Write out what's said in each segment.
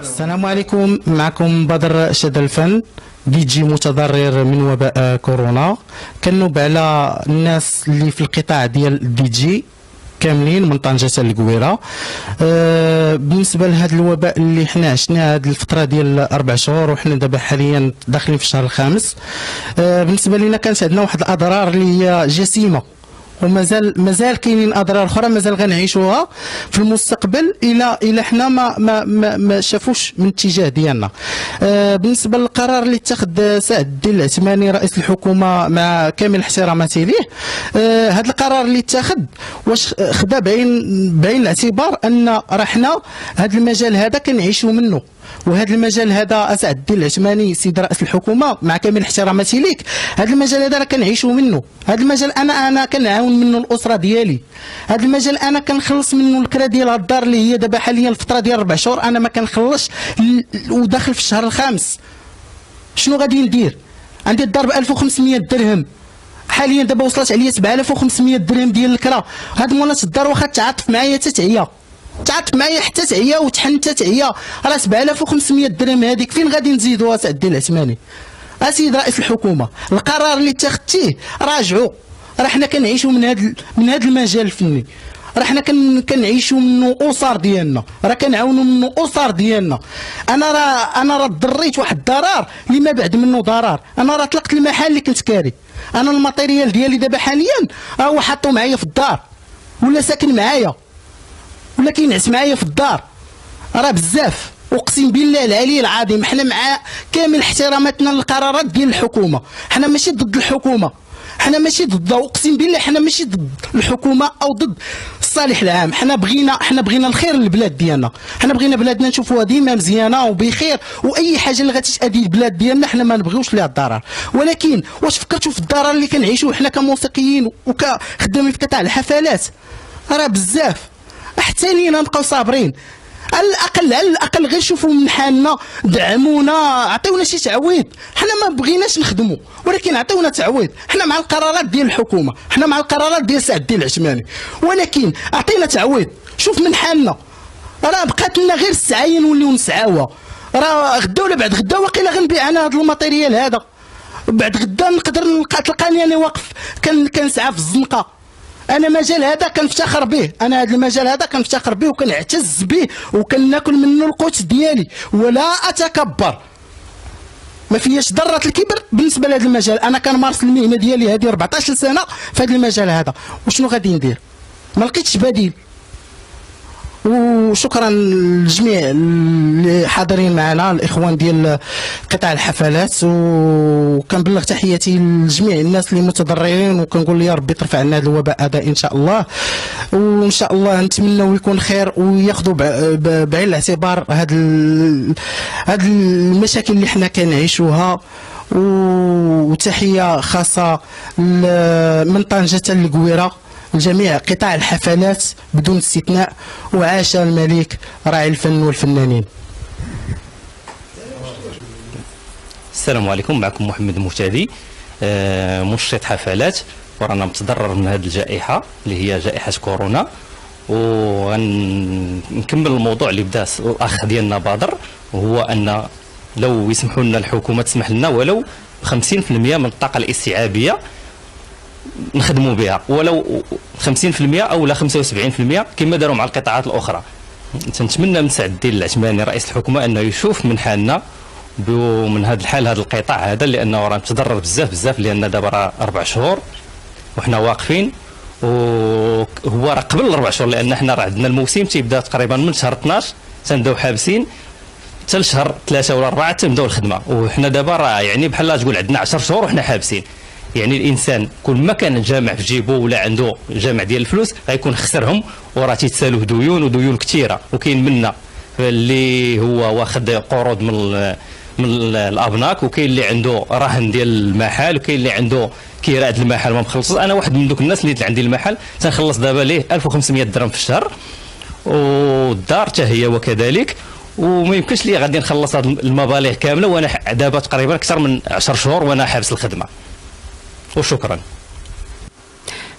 السلام عليكم معكم بدر شد الفن دي جي متضرر من وباء كورونا. كنوب على الناس اللي في القطاع ديال دي جي كاملين من طنجة للقويرة. أه بالنسبة لهذا الوباء اللي حنا عشنا هذه الفترة ديال أربع شهور وحنا دابا حاليا داخلين في الشهر الخامس. أه بالنسبة لنا كانت عندنا واحد الأضرار اللي هي جسيمة. ومازال مازال كاينين أضرار أخرى مازال غنعيشوها في المستقبل إلى إلى حنا ما ما ما, ما شافوش من الاتجاه ديالنا. آه بالنسبة للقرار اللي اتخذ سعد الدين العثماني رئيس الحكومة مع كامل احتراماتي ليه آه هذا القرار اللي اتخذ واش خدا بعين بعين الاعتبار أن راه حنا هذا المجال هذا كنعيشوا منه. وهذا المجال هذا أسعد الدين العثماني سيد رئيس الحكومة مع كامل احتراماتي ليك. هذا المجال هذا راه كنعيشوا منه. هذا المجال أنا أنا كنعاون منه الأسرة ديالي. هذا المجال أنا كنخلص منه الكرا ديال الدار اللي هي دابا حاليا الفترة ديال ربع شهور. أنا ما كنخلصش وداخل في الشهر الخامس. شنو غادي ندير؟ عندي الدار ب 1500 درهم. حاليا دابا وصلت عليا 7500 درهم ديال الكرا هاد مولات الدار واخا تعاطف معايا حتى تعاطف معايا حتى تعيا وتحن حتى تعيا. راه 7500 درهم هذيك فين غادي نزيدوها سعد الدين العثماني أسيد رئيس الحكومة القرار اللي اتخذتيه راجعوا راه حنا كنعيشوا من هذا من هذا المجال الفني راه حنا كنعيشوا منه أسر ديالنا. راه كنعاونوا منه أسر ديالنا. أنا راه أنا راه ضريت واحد الضرر اللي ما بعد منه ضرر. أنا راه طلقت المحل اللي كنت كاري. أنا ال matériel ديالي دابا حاليا هو حاطو معايا في الدار. ولا ساكن معايا. ولا كينعس معايا في الدار. راه بزاف. اقسم بالله العلي العظيم حنا مع كامل احتراماتنا للقرارات ديال الحكومة. حنا ماشي ضد الحكومة. حنا ماشي ضدها اقسم بالله حنا ماشي ضد الحكومة أو ضد الصالح العام. حنا بغينا حنا بغينا الخير للبلاد ديالنا. حنا بغينا بلادنا نشوفوها ديما مزيانة وبخير وأي حاجة اللي غتتادي البلاد ديالنا حنا ما نبغيوش ليها الضرر. ولكن واش فكرتوا في الضرر اللي كنعيشوا حنا كموسيقيين وكخدامين في قطاع الحفلات؟ راه بزاف. حتى لينا نبقاو صابرين. على الاقل على الأقل غير شوفوا من حالنا دعمونا عطيونا شي تعويض. حنا ما بغيناش نخدموا ولكن عطيونا تعويض. حنا مع القرارات ديال الحكومة حنا مع القرارات ديال سعد الدين العثماني. ولكن عطينا تعويض. شوف من حالنا. راه بقات لنا غير السعايه نوليو نسعاوها. راه غدا ولا بعد غدا واقيلا غنبيع أنا هذا ال matériel هذا. بعد غدا نقدر نلقى تلقاني أنا واقف. كنسعى في الزنقة. أنا مجال هذا كنفتخر به. أنا هذا المجال هذا كنفتخر به وكنعتز به وكناكل منه القوت ديالي. ولا أتكبر. ما فياش ذره الكبر بالنسبة لهذا المجال. أنا كنمارس المهنة ديالي هذه 14 سنة في هذا المجال هذا. وشنو غادي ندير؟ ما لقيتش بديل. وشكرا للجميع اللي حاضرين معنا الإخوان ديال قطاع الحفلات. وكنبلغ تحياتي لجميع الناس اللي متضررين وكنقول يا ربي ترفع عنا هذا الوباء هذا إن شاء الله. وإن شاء الله نتمنى يكون خير وياخذوا بعين الاعتبار هاد هاد المشاكل اللي حنا كنعيشوها. وتحية خاصة من طنجة للقويرة. جميع قطاع الحفلات بدون استثناء وعاش الملك راعي الفن والفنانين. السلام عليكم معكم محمد مهتدي آه، منشط حفلات ورانا متضرر من هذه الجائحة اللي هي جائحة كورونا. ونكمل الموضوع اللي بدا الأخ ديالنا بدر وهو أن لو يسمحوا لنا الحكومة تسمح لنا ولو 50% من الطاقة الاستيعابية نخدموا بها. ولو 50% أو لا 75% كما داروا مع القطاعات الأخرى. تنتمنى من سعد الدين العثماني رئيس الحكومة أنه يشوف من حالنا من هذا الحال هذا القطاع هذا لأنه راه متضرر بزاف بزاف لأن دابا راه أربع شهور وحنا واقفين. وهو راه قبل الأربع شهور لأن حنا راه عندنا الموسم تيبدا تقريبا من شهر 12 تنبداو حابسين حتى لشهر ثلاثة ولا أربعة تنبداو الخدمة. وحنا دابا راه يعني بحال تقول عندنا 10 شهور وحنا حابسين. يعني الإنسان كل ما كان جامع في جيبه ولا عنده جامع ديال الفلوس غيكون خسرهم وراه تيتسالوه ديون وديون كثيرة. وكاين منا اللي هو واخد قروض من من الأبناك وكاين اللي عنده رهن ديال المحل وكاين اللي عنده كراءة المحل ما مخلص أنا واحد من دوك الناس اللي عندي المحل تنخلص دابا ليه 1500 درهم في الشهر والدار حتى هي وكذلك. وما يمكنش لي غادي نخلص هذه المبالغ كاملة وأنا دابا تقريبا أكثر من 10 شهور وأنا حابس الخدمة. وشكرا.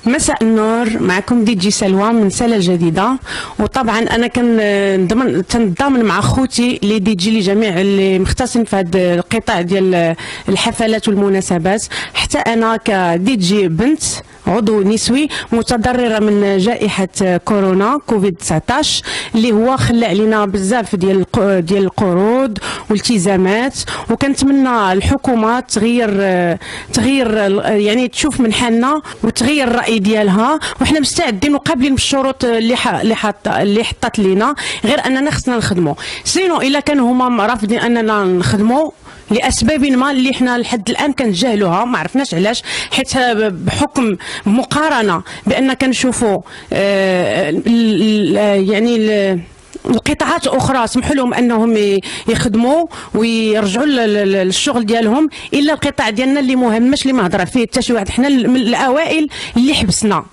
مساء النور معكم دي جي سلوى من سنة جديدة. وطبعا أنا كنضمن تنضامن مع خوتي les DJ لجميع اللي مختصين في هذا القطاع ديال الحفلات والمناسبات. حتى أنا كدي جي بنت عضو نسوي متضررة من جائحة كورونا كوفيد 19 اللي هو خلى علينا بزاف ديال ديال القروض والتزامات. وكنتمنى الحكومة تغير تغير يعني تشوف من حالنا وتغير الرأي ديالها وحنا مستعدين وقابلين بالشروط اللي اللي حط اللي حطت لينا غير أننا خصنا نخدموا سينو إلا كانوا هما رافضين أننا نخدموا لأسباب ما اللي حنا لحد الآن كنتجاهلوها ما عرفناش علاش حيت بحكم مقارنة بأن كنشوفوا آه، يعني القطاعات أخرى سمحوا لهم أنهم يخدموا ويرجعوا للشغل ديالهم إلا القطاع ديالنا اللي مهمش اللي ما هضر فيه حتى شي واحد. حنا من الأوائل اللي حبسنا.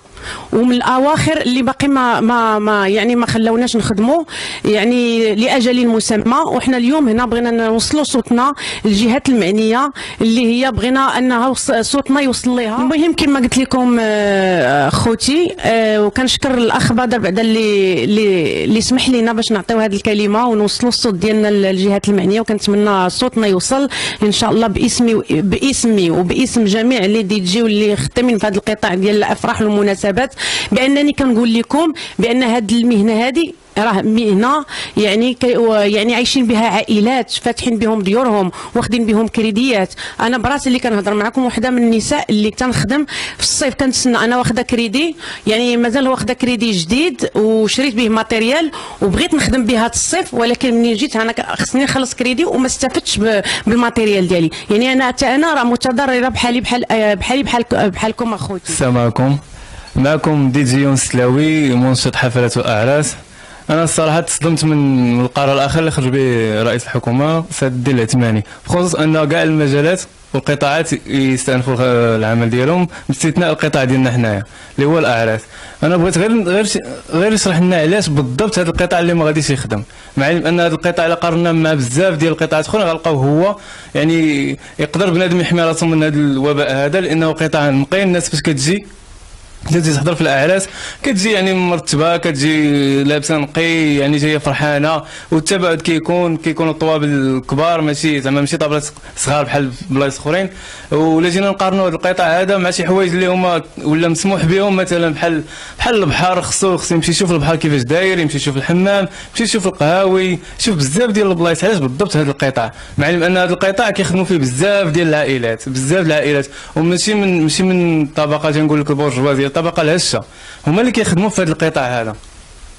ومن الأواخر اللي باقي ما ما, ما يعني ما خلوناش نخدموا يعني لأجل مسمى وحنا اليوم هنا بغينا نوصلوا صوتنا للجهات المعنية اللي هي بغينا أنها صوتنا يوصل لها المهم كما قلت لكم آه، خوتي آه، وكنشكر الاخ بدر بعد اللي اللي اللي سمح لنا باش نعطيو هذه الكلمة ونوصلوا الصوت ديالنا للجهات المعنية. وكنتمنى صوتنا يوصل إن شاء الله بإسمي بإسمي وبإسم جميع اللي دي جي واللي خدامين في هذا القطاع ديال الأفراح والمناسبات. المناسبات بأنني كنقول لكم بأن هذه المهنة هذه راه مهنة يعني يعني عايشين بها عائلات فاتحين بهم ديورهم واخدين بهم كريديات. أنا براسي اللي كنهضر معكم وحدة من النساء اللي تنخدم في الصيف كنتسنى أنا واخدة كريدي يعني مازال واخدة كريدي جديد وشريت به matériel وبغيت نخدم بها الصيف ولكن ملي جيت أنا خصني نخلص كريدي وما استفدتش بال matériel ديالي. يعني أنا حتى أنا راه متضررة بحالي بحال بحالي بحال بحالكم أخوتي. السلام عليكم معكم دي جي يون سلاوي منشط حفلات واعراس أنا الصراحة تصدمت من القرار الاخير اللي خرج به رئيس الحكومة سيد الدين العثماني. بخصوص أن كاع المجالات والقطاعات يستأنفوا العمل ديالهم باستثناء القطاع ديالنا حنايا اللي هو الأعراس. أنا بغيت غير غير غير يشرح لنا علاش بالضبط هذا القطاع اللي ما غاديش يخدم. مع علم أن هذا القطاع إلا قارنا مع بزاف ديال القطاعات أخرى غنلقاو هو يعني يقدر بنادم يحمي راسه من هذا الوباء هذا لأنه قطاع نقي الناس فاش كتجي تجي تحضر في الاعراس كتجي يعني مرتبة كتجي لابسة نقي يعني جاية فرحانة والتباعد كيكون كيكونوا الطوابل الكبار ماشي زعما ماشي طابلات صغار بحال بلايص أخرين. ولا جينا نقارنوا هذا القطاع هذا مع شي حوايج اللي هما ولا مسموح بهم مثلا بحال بحال البحر خصو خصو يمشي يشوف البحر كيفاش داير يمشي يشوف الحمام يمشي يشوف القهاوي يشوف بزاف ديال البلايص. علاش بالضبط هذا القطاع؟ مع علم أن هذا القطاع كيخدموا فيه بزاف ديال العائلات بزاف العائلات. وماشي من ماشي من طبقة تنقول لك البورجوازية. الطبقه الهشه هما اللي كيخدموا في هذا القطاع هذا.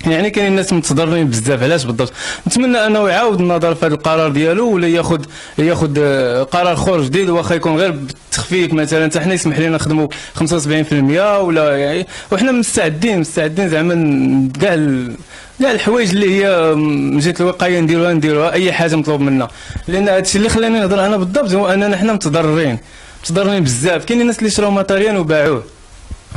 يعني كاين الناس متضررين بزاف. علاش بالضبط؟ نتمنى أنه يعاود النظر في هذا القرار ديالو ولا ياخذ ياخذ آه، قرار اخر جديد واخا يكون غير بالتخفيف مثلا. حتى حنا يسمح لنا نخدموا 75% ولا يعني وحنا مستعدين مستعدين زعما كاع كاع الحوايج اللي هي من جهه الوقاية نديروها نديروها. أي حاجة مطلوب منا. لأن هذا الشيء اللي خلاني نهضر أنا بالضبط هو أننا حنا متضررين. متضررين بزاف. كاين الناس اللي شراو matériel وباعوه.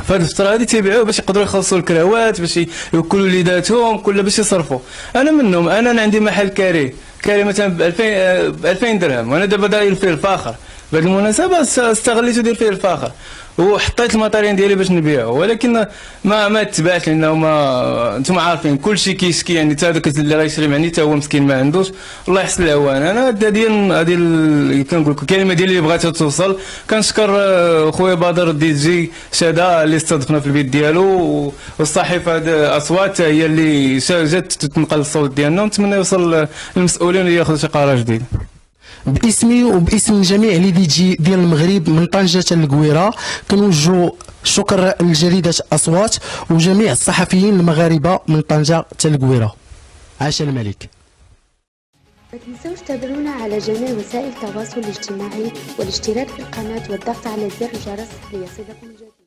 فهاد الفترة هذه تيبيعوه باش يقدروا يخلصوا الكراوات باش يوكلوا وليداتهم كلها باش يصرفوا. أنا منهم أنا عندي محل كاري. كاري مثلا ب 2000 ب 2000 درهم وأنا دابا داير فيه الفاخر. بهذه المناسبة استغليت ودير فيه الفاخر وحطيت ال matériel ديالي باش نبيعه ولكن ما ما تبعش لأنه ما أنتم عارفين كل شيء كيشكي يعني حتى هذاك اللي راه يشري يعني حتى هو مسكين ما عندوش. الله يحسن العوان أنا هذه هذه كنقول لكم الكلمة ديالي اللي بغيتها توصل. كنشكر آه، خويا بدر دي جي شادا اللي استضفنا في البيت ديالو والصحيفه أصوات هي اللي جات تنقل الصوت ديالنا ونتمنى يوصل للمسؤولين وياخذوا شي قرار جديد. باسمي وباسم جميع les DJ ديال المغرب من طنجة القويرة كنوجهوا شكر لجريدة أصوات وجميع الصحفيين المغاربة من طنجة القويرة عاش الملك. ما تنسوش تابعونا على جميع وسائل التواصل الاجتماعي والاشتراك في القناة والضغط على زر الجرس ليصلكم الجديد